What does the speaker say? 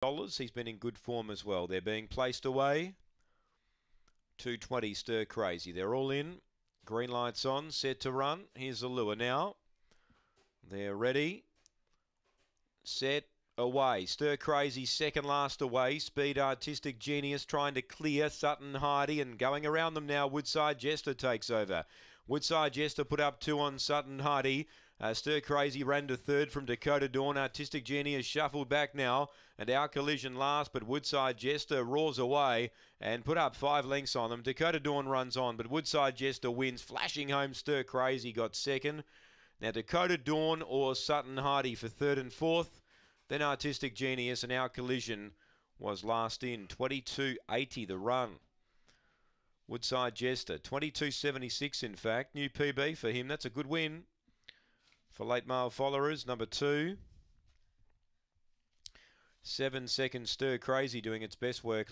dollars. He's been in good form as well. They're being placed away. 220 stir crazy. They're all in. Green lights on, set to run. Here's the lure now. They're ready. Set away. Stir crazy, second last away. Speed artistic genius trying to clear Sutton Hardy and going around them now. Woodside Jester takes over. Woodside Jester put up two on Sutton Hardy. Uh, Stir Crazy ran to third from Dakota Dawn. Artistic Genius shuffled back now. And our collision last, but Woodside Jester roars away and put up five lengths on them. Dakota Dawn runs on, but Woodside Jester wins. Flashing home, Stir Crazy got second. Now Dakota Dawn or Sutton Hardy for third and fourth. Then Artistic Genius and our collision was last in. 22.80 the run. Woodside Jester, 22.76 in fact. New PB for him. That's a good win. For late male followers, number two. Seven seconds stir crazy doing its best work.